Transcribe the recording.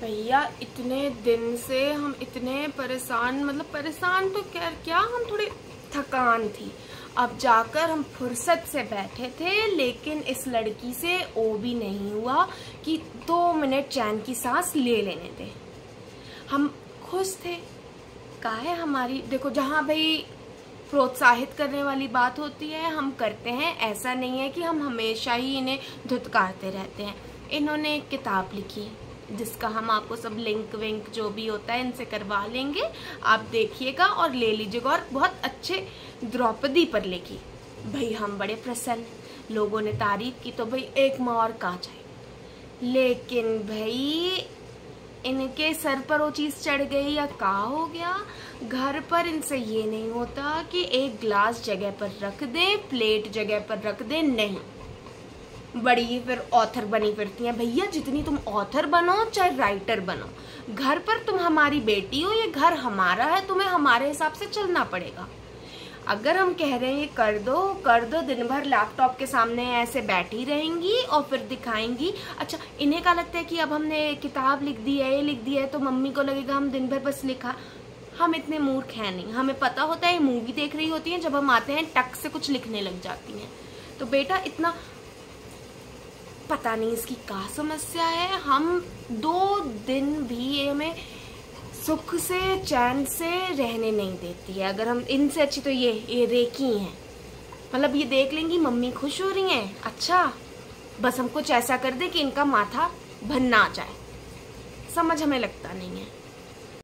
भैया, इतने दिन से हम इतने परेशान मतलब परेशान तो क्या क्या, हम थोड़ी थकान थी। अब जाकर हम फुर्सत से बैठे थे, लेकिन इस लड़की से वो भी नहीं हुआ कि दो मिनट चैन की सांस ले लेने दे। हम खुश थे। का है हमारी, देखो जहाँ भाई प्रोत्साहित करने वाली बात होती है, हम करते हैं, ऐसा नहीं है कि हम हमेशा ही इन्हें धुतकारते रहते हैं। इन्होंने एक किताब लिखी। जिसका हम आपको सब लिंक विंक जो भी होता है, इनसे करवा लेंगे। आप देखिएगा और ले लीजिएगा। और बहुत अच्छे द्रौपदी पर लिखी। भाई, हम बड़े प्रसन्न। लोगों ने तारीफ़ की तो भाई, एक माँ और कहा जाए? लेकिन भाई, इनके सर पर वो चीज़ चढ़ गई या का हो गया? घर पर इनसे ये नहीं होता कि एक ग्लास जगह पर रख दे प्लेट जगह पर रख दे, नहीं। बड़ी फिर ऑथर बनी फिरती हैं। भैया, जितनी तुम ऑथर बनो, चाहे राइटर बनो, घर पर तुम हमारी बेटी हो, ये घर हमारा है, तुम्हें हमारे हिसाब से चलना पड़ेगा। अगर हम कह रहे हैं कर दो कर दो, दिन भर लैपटॉप के सामने ऐसे बैठी रहेंगी और फिर दिखाएँगी। अच्छा इन्हें क्या लगता है कि अब हमने किताब लिख दी है, ये लिख दी है तो मम्मी को लगेगा, हम दिन भर बस लिखा। हम इतने मूर्ख हैं नहीं। हमें पता होता है मूवी देख रही होती है, जब हम आते हैं, टक से कुछ लिखने लग जाती हैं। तो बेटा, इतना पता नहीं इसकी क्या समस्या है। हम दो दिन भी ये हमें सुख से, चैन से रहने नहीं देती है। अगर हम इनसे अच्छी तो ये ये रेखी हैं। मतलब ये देख लेंगी, मम्मी खुश हो रही हैं। अच्छा बस हम कुछ ऐसा कर दे कि इनका माथा भन्ना जाए। समझ हमें लगता नहीं है।